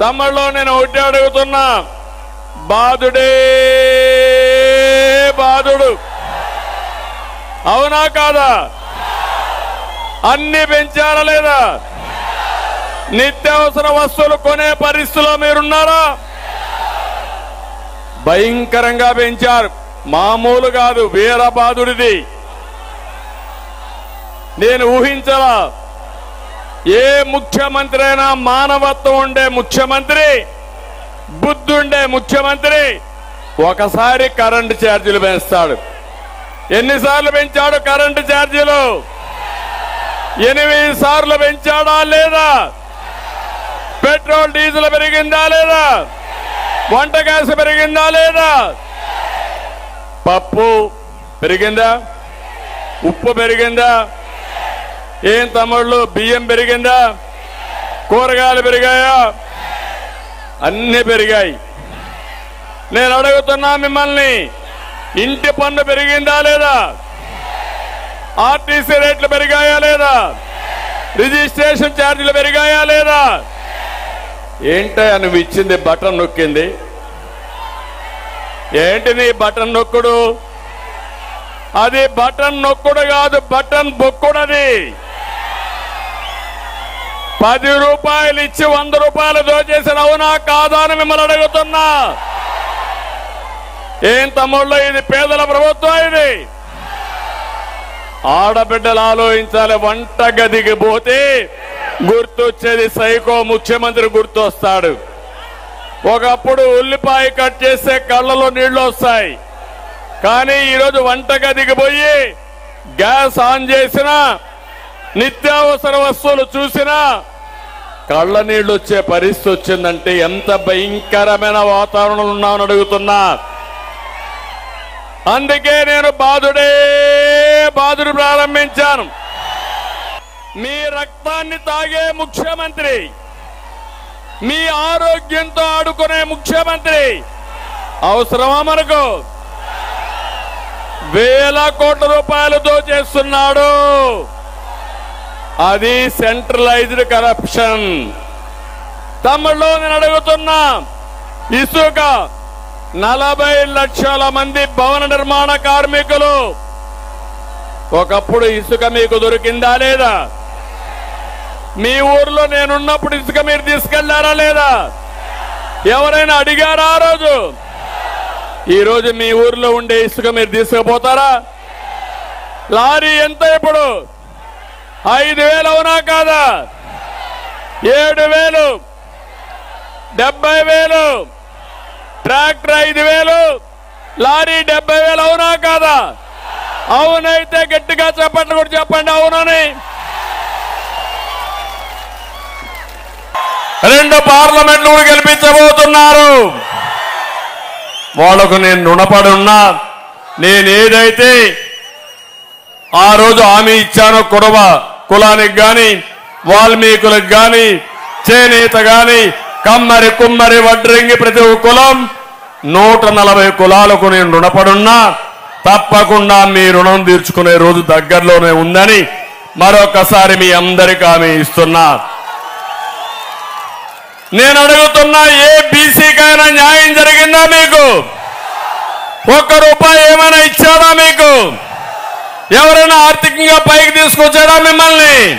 తమ్ముళ్ళు నేను ఒకటి అడుగుతున్నా. బాధుడే బాధుడు. అవునా కాదా? అన్ని పెంచారా లేదా? నిత్యావసర వస్తువులు కొనే పరిస్థితిలో మీరున్నారా? భయంకరంగా పెంచారు. మామూలు కాదు వీరబాధుడిది నేను ఊహించలా. ఏ ముఖ్యమంత్రి అయినా మానవత్వం ఉండే ముఖ్యమంత్రి బుద్ధుండే ముఖ్యమంత్రి ఒకసారి కరెంటు ఛార్జీలు పెంచుతాడు. ఎన్నిసార్లు పెంచాడు కరెంటు ఛార్జీలు? ఎనిమిది సార్లు పెంచాడా లేదా? పెట్రోల్ డీజిల్ పెరిగిందా లేదా? వంట గ్యాస్ పెరిగిందా లేదా? పప్పు పెరిగిందా? ఉప్పు పెరిగిందా? ఏం తమ్ముళ్ళు? బియ్యం పెరిగిందా? కూరగాయలు పెరిగాయా? అన్ని పెరిగాయి. నేను అడుగుతున్నా మిమ్మల్ని ఇంటి పన్ను పెరిగిందా లేదా? ఆర్టీసీ రేట్లు పెరిగాయా లేదా? రిజిస్ట్రేషన్ ఛార్జీలు పెరిగాయా లేదా? ఏంటయ్యా నువ్వు ఇచ్చింది బటన్ నొక్కింది. ఏంటి నీ బటన్ నొక్కుడు? అది బటన్ నొక్కుడు కాదు బటన్ బొక్కుడది. పది రూపాయలు ఇచ్చి వంద రూపాయలు దోచేసిన అవునా కాదా అని మిమ్మల్ని అడుగుతున్నా. ఏం తమ్ముళ్ళు ఇది పేదల ప్రభుత్వం ఇది. ఆడబిడ్డలు ఆలోచించాలి వంట గదికి పోతే గుర్తొచ్చేది సైకో ముఖ్యమంత్రి గుర్తొస్తాడు. ఒకప్పుడు ఉల్లిపాయ కట్ చేస్తే కళ్ళలో నీళ్ళు వస్తాయి. కానీ ఈరోజు వంట గదికి పోయి గ్యాస్ ఆన్ చేసినా నిత్యావసర వస్తువులు చూసినా కళ్ళ నీళ్ళు వచ్చే పరిస్థితి వచ్చిందంటే ఎంత భయంకరమైన వాతావరణంలో ఉన్నామని అడుగుతున్నా. అందుకే నేను బాధుడే బాధుడు ప్రారంభించాను. మీ రక్తాన్ని తాగే ముఖ్యమంత్రి మీ ఆరోగ్యంతో ఆడుకునే ముఖ్యమంత్రి అవసరమా మనకు? వేల కోట్ల రూపాయలు దోచేస్తున్నాడు అది సెంట్రలైజ్డ్ కరప్షన్ తమ్ముళ్ళు నేను అడుగుతున్నా ఇసుక నలభై లక్షల మంది భవన నిర్మాణ కార్మికులు. ఒకప్పుడు ఇసుక మీకు దొరికిందా లేదా? మీ ఊర్లో నేనున్నప్పుడు ఇసుక మీరు తీసుకెళ్ళారా లేదా? ఎవరైనా అడిగారా ఆ రోజు? ఈరోజు మీ ఊర్లో ఉండే ఇసుక మీరు తీసుకుపోతారా? లారీ ఎంత ఇప్పుడు? ఐదు వేలు అవునా కాదా? ఏడు వేలు. డెబ్బై వేలు. ట్రాక్టర్ ఐదు వేలు. లారీ డెబ్బై వేలు అవునా కాదా? అవునైతే గట్టిగా చెప్పండి కూడా చెప్పండి అవునని. రెండు పార్లమెంట్లు గెలిపించబోతున్నారు. వాళ్ళకు నేను రుణపడి ఉన్నా. నేను ఏదైతే ఆ రోజు హామీ ఇచ్చానో కుడవ కులానికి కానీ వాల్మీకులకు కానీ చేనేత కానీ కమ్మరి కుమ్మరి వడ్రింగి ప్రతి కులం నూట నలభై కులాలకు నేను రుణపడున్నా. తప్పకుండా మీ రుణం తీర్చుకునే రోజు దగ్గరలోనే ఉందని మరొకసారి మీ అందరికి ఆమె ఇస్తున్నా. నేను అడుగుతున్నా ఏ బీసీకైనా న్యాయం జరిగిందా మీకు? ఒక్క రూపాయి ఏమైనా ఇచ్చాదా మీకు? ఎవరైనా ఆర్థికంగా పైకి తీసుకొచ్చారా మిమ్మల్ని?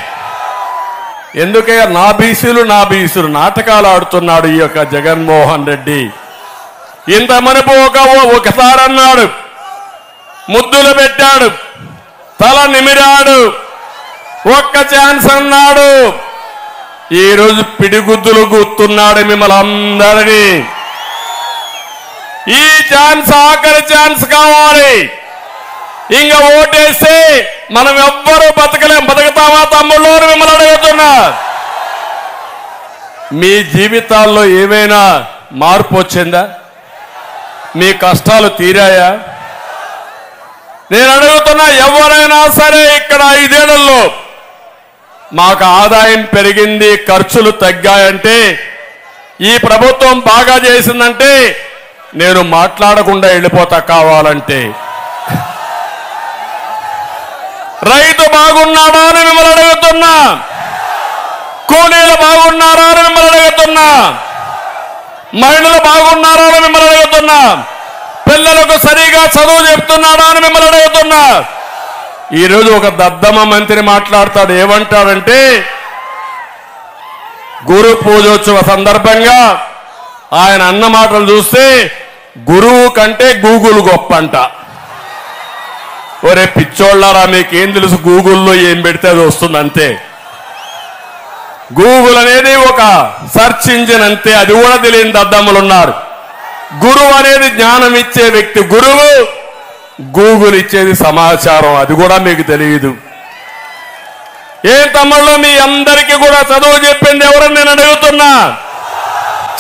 ఎందుకే నా బీసీలు నా బీసీలు నాటకాలు ఆడుతున్నాడు ఈ యొక్క జగన్మోహన్ రెడ్డి. ఇంత మనపు ఒక ఒకసారి అన్నాడు ముద్దులు పెట్టాడు తల నిమిరాడు ఒక్క ఛాన్స్ అన్నాడు. ఈరోజు పిడిగుద్దులు గుర్తున్నాడు మిమ్మల్ని అందరినీ. ఈ ఛాన్స్ ఆఖరి ఛాన్స్ కావాలి. ఇంకా ఓటేస్తే మనం ఎవ్వరూ బతకలేం. బతుకుతామా తమ్ముళ్ళు మిమ్మల్ని అడుగుతున్నా. మీ జీవితాల్లో ఏమైనా మార్పు వచ్చిందా? మీ కష్టాలు తీరాయా? నేను అడుగుతున్నా ఎవరైనా సరే ఇక్కడ ఐదేళ్ళలో మాకు ఆదాయం పెరిగింది ఖర్చులు తగ్గాయంటే ఈ ప్రభుత్వం బాగా చేసిందంటే నేను మాట్లాడకుండా వెళ్ళిపోతా కావాలంటే. రైతు బాగున్నాడా అని మిమ్మల్ని అడుగుతున్నా. కూలీలు బాగున్నారా అని మిమ్మల్ని అడుగుతున్నా. మహిళలు బాగున్నారా అని మిమ్మల్ని అడుగుతున్నా. పిల్లలకు సరిగా చదువు చెప్తున్నాడా అని మిమ్మల్ని అడుగుతున్నా. ఈరోజు ఒక దద్దమ్మ మంత్రి మాట్లాడతాడు. ఏమంటాడంటే గురు పూజోత్సవ సందర్భంగా ఆయన అన్న మాటలు చూస్తే గురువు కంటే గూగుల్ గొప్ప అంట ఒరే పిచ్చోళ్ళారా మీకేం తెలుసు? గూగుల్లో ఏం పెడితే అది వస్తుంది అంతే. గూగుల్ అనేది ఒక సెర్చ్ ఇంజిన్ అంతే అది కూడా తెలియని దద్దమ్మలు ఉన్నారు. గురువు అనేది జ్ఞానం ఇచ్చే వ్యక్తి గురువు గూగుల్ ఇచ్చేది సమాచారం అది కూడా మీకు తెలియదు. ఏ తమ్ముళ్ళు మీ అందరికీ కూడా చదువు చెప్పింది ఎవరని నేను అడుగుతున్నా.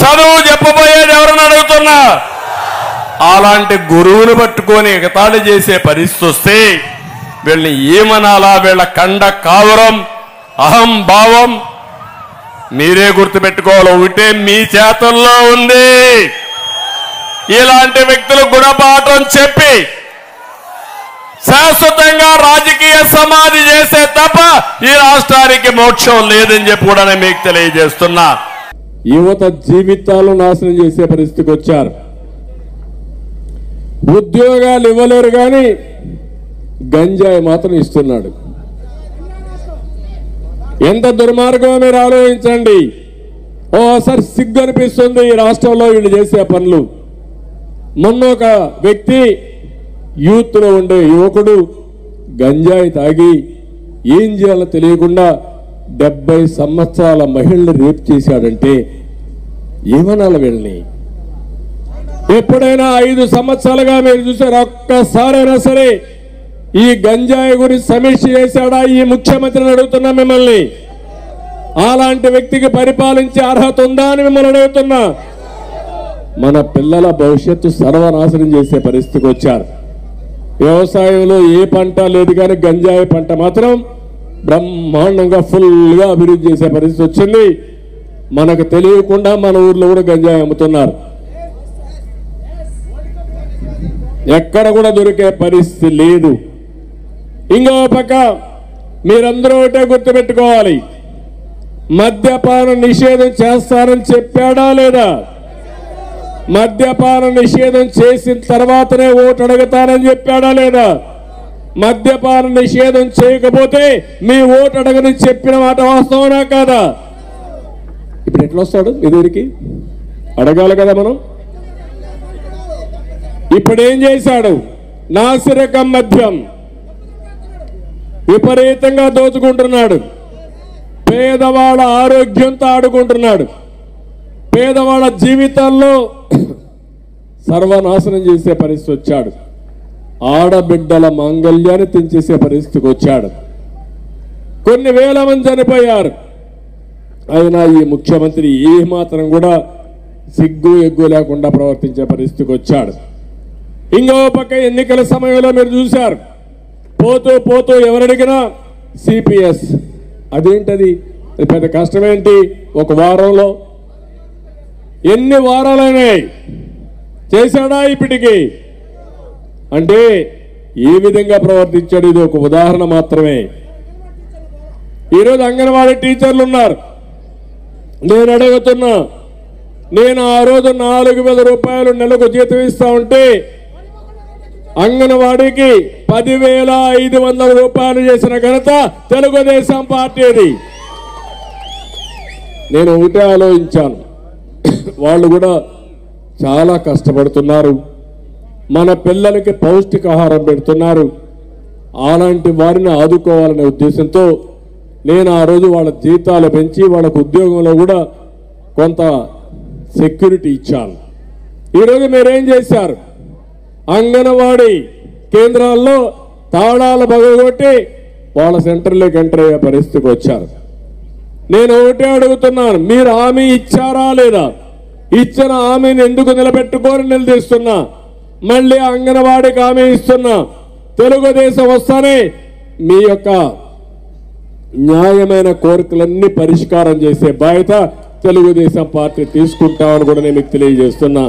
చదువు చెప్పబోయేది ఎవరని అడుగుతున్నా. అలాంటి గురువులు పట్టుకొని ఎగతాళి చేసే పరిస్థితి వస్తే వీళ్ళని ఏమనాలా? వీళ్ళ కండ కావరం అహం భావం. మీరే గుర్తుపెట్టుకోవాలి ఒకటే మీ చేతుల్లో ఉంది. ఇలాంటి వ్యక్తులు గుణపాఠం చెప్పి శాశ్వతంగా రాజకీయ సమాధి చేసే తప్ప ఈ రాష్ట్రానికి మోక్షం లేదని చెప్పి కూడా నేను మీకు తెలియజేస్తున్నా. యువత జీవితాలు నాశనం చేసే పరిస్థితికి వచ్చారు. ఉద్యోగాలు ఇవ్వలేరు కానీ గంజాయి మాత్రం ఇస్తున్నాడు. ఎంత దుర్మార్గమో మీరు ఆలోచించండి. ఓసారి సిగ్గు అనిపిస్తుంది ఈ రాష్ట్రంలో వీళ్ళు చేసే పనులు. మొన్న ఒక వ్యక్తి యూత్లో ఉండే యువకుడు గంజాయి తాగి ఏం చేయాలో తెలియకుండా డెబ్బై సంవత్సరాల మహిళలు రేపు చేశాడంటే ఏమనాలి వీళ్ళని? ఎప్పుడైనా ఐదు సంవత్సరాలుగా మీరు చూసారు ఒక్కసారైనా సరే ఈ గంజాయి గురించి సమీక్ష చేశాడా? ఈ ముఖ్యమంత్రిని అడుగుతున్నా మిమ్మల్ని. అలాంటి వ్యక్తికి పరిపాలించే అర్హత ఉందా అని మిమ్మల్ని అడుగుతున్నా. మన పిల్లల భవిష్యత్తు సర్వనాశనం చేసే పరిస్థితికి వచ్చారు. వ్యవసాయంలో ఏ పంట లేదు కానీ గంజాయి పంట మాత్రం బ్రహ్మాండంగా ఫుల్గా అభివృద్ధి చేసే పరిస్థితి వచ్చింది. మనకు తెలియకుండా మన ఊర్లో కూడా గంజాయి అమ్ముతున్నారు. ఎక్కడ కూడా దొరికే పరిస్థితి లేదు. ఇంకో పక్క మీరందరూ ఒకటే గుర్తుపెట్టుకోవాలి. మద్యపాన నిషేధం చేస్తానని చెప్పాడా లేదా? మద్యపాన నిషేధం చేసిన తర్వాతనే ఓటు అడుగుతానని చెప్పాడా లేదా? మద్యపాన నిషేధం చేయకపోతే మీ ఓటు అడగని చెప్పిన మాట వాస్తవనా కాదా? ఇప్పుడు ఎట్లా వస్తాడు ఎదురికి అడగాలి కదా మనం. ఇప్పుడేం చేశాడు? నాసిరకం మద్యం. విపరీతంగా దోచుకుంటున్నాడు. పేదవాళ్ళ ఆరోగ్యంతో ఆడుకుంటున్నాడు. పేదవాళ్ళ జీవితాల్లో సర్వనాశనం చేసే పరిస్థితి వచ్చాడు. ఆడబిడ్డల మాంగళ్యాన్ని తెంచేసే పరిస్థితికి వచ్చాడు. కొన్ని వేల మంది చనిపోయారు. అయినా ఈ ముఖ్యమంత్రి ఏ మాత్రం కూడా సిగ్గు ఎగ్గు లేకుండా ప్రవర్తించే పరిస్థితికి వచ్చాడు. ఇంకో పక్క ఎన్నికల సమయంలో మీరు చూశారు. పోతూ పోతూ ఎవరడిగినా సిపిఎస్. అదేంటది? అది పెద్ద కష్టమేంటి? ఒక వారంలో. ఎన్ని వారాలైనాయి? చేశాడా ఇప్పటికి? అంటే ఏ విధంగా ప్రవర్తించాడు. ఇది ఒక ఉదాహరణ మాత్రమే. ఈరోజు అంగన్వాడీ టీచర్లు ఉన్నారు నేను అడుగుతున్నా నేను ఆ రోజు నాలుగు వేల రూపాయలు నెలకు జీతం ఇస్తా ఉంటే అంగన్వాడీకి పదివేల ఐదు వందల రూపాయలు చేసిన ఘనత తెలుగుదేశం పార్టీది. నేను ఒకటే ఆలోచించాను. వాళ్ళు కూడా చాలా కష్టపడుతున్నారు. మన పిల్లలకి పౌష్టికాహారం పెడుతున్నారు. అలాంటి వారిని ఆదుకోవాలనే ఉద్దేశంతో నేను ఆ రోజు వాళ్ళ జీతాలు పెంచి వాళ్ళకు ఉద్యోగంలో కూడా కొంత సెక్యూరిటీ ఇచ్చాను. ఈరోజు మీరేం చేశారు? అంగన్వాడీ కేంద్రాల్లో తాళాలు బగగొట్టి వాళ్ళ సెంటర్లోకి ఎంటర్ అయ్యే పరిస్థితికి వచ్చారు. నేను ఒకటే అడుగుతున్నాను మీరు హామీ ఇచ్చారా లేదా? ఇచ్చిన హామీని ఎందుకు నిలబెట్టుకొని నిలదీస్తున్నా మళ్ళీ అంగన్వాడీకి హామీ ఇస్తున్నా. తెలుగుదేశం వస్తానే మీ యొక్క న్యాయమైన కోరికలన్నీ పరిష్కారం చేసే బాధ్యత తెలుగుదేశం పార్టీ తీసుకుంటామని కూడా నేను మీకు తెలియజేస్తున్నా.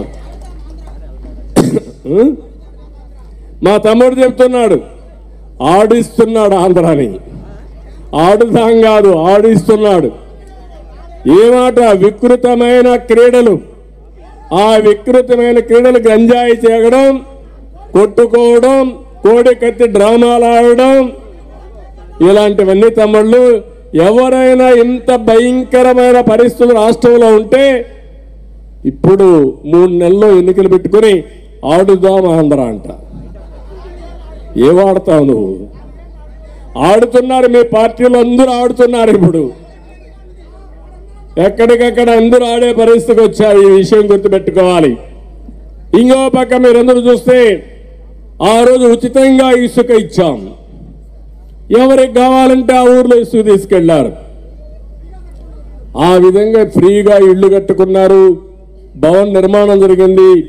మా తమ్ముడు చెప్తున్నాడు ఆడిస్తున్నాడు ఆంధ్రాని. ఆడుదాం కాదు ఆడిస్తున్నాడు. ఏ వికృతమైన క్రీడలు. ఆ వికృతమైన క్రీడలు గంజాయి చేయడం కొట్టుకోవడం కోడి కత్తి డ్రామాలు ఆడడం ఇలాంటివన్నీ తమ్ముళ్ళు ఎవరైనా ఇంత భయంకరమైన పరిస్థితులు రాష్ట్రంలో ఉంటే ఇప్పుడు మూడు నెలల్లో ఎన్నికలు పెట్టుకుని ఆడుదాం ఆంధ్ర ఏ వాడతావు నువ్వు? ఆడుతున్నారు మీ పార్టీలో అందరూ ఆడుతున్నారు ఇప్పుడు. ఎక్కడికక్కడ అందరూ ఆడే పరిస్థితికి వచ్చారు ఈ విషయం గుర్తుపెట్టుకోవాలి. ఇంకో పక్క మీరందరూ చూస్తే ఆ రోజు ఉచితంగా ఇసుక ఇచ్చాం. ఎవరికి కావాలంటే ఆ ఊర్లో ఇసుక తీసుకెళ్ళారు. ఆ విధంగా ఫ్రీగా ఇళ్ళు కట్టుకున్నారు. భవన నిర్మాణం జరిగింది.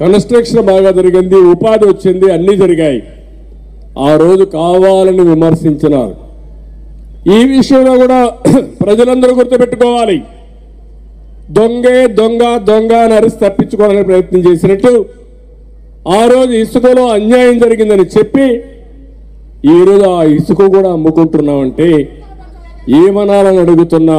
కన్స్ట్రక్షన్ బాగా జరిగింది. ఉపాధి వచ్చింది. అన్నీ జరిగాయి. ఆ రోజు కావాలని విమర్శించినారు. ఈ విషయంలో కూడా ప్రజలందరూ గుర్తుపెట్టుకోవాలి. దొంగే దొంగ దొంగ అని అరిసి తప్పించుకోవడానికి ప్రయత్నం చేసినట్టు ఆ రోజు ఇసుకలో అన్యాయం జరిగిందని చెప్పి ఈ రోజు ఆ ఇసుక కూడా అమ్ముకుంటున్నామంటే ఏమనాలని అడుగుతున్నా